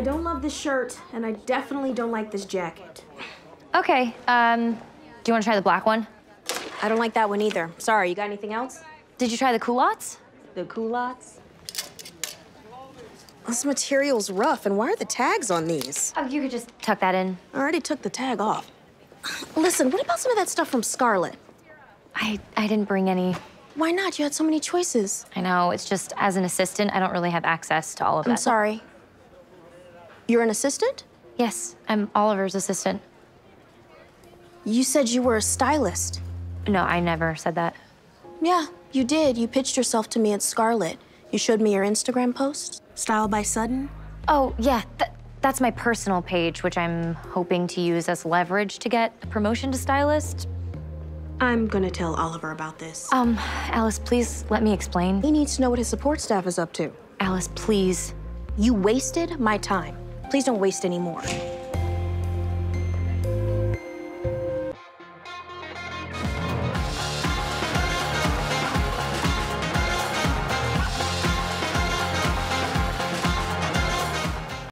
I don't love this shirt, and I definitely don't like this jacket. Okay, um, do you want to try the black one? I don't like that one either. Sorry, you got anything else? Did you try the culottes? The culottes? This material's rough, and why are the tags on these? Oh, you could just tuck that in. I already took the tag off. Listen, what about some of that stuff from Scarlet? I, I didn't bring any. Why not? You had so many choices. I know, it's just as an assistant, I don't really have access to all of that. I'm sorry. You're an assistant? Yes, I'm Oliver's assistant. You said you were a stylist. No, I never said that. Yeah, you did. You pitched yourself to me at Scarlet. You showed me your Instagram post. Style by Sutton. Oh, yeah, th that's my personal page, which I'm hoping to use as leverage to get a promotion to stylist. I'm gonna tell Oliver about this. Um, Alice, please let me explain. He needs to know what his support staff is up to. Alice, please. You wasted my time. Please don't waste any more.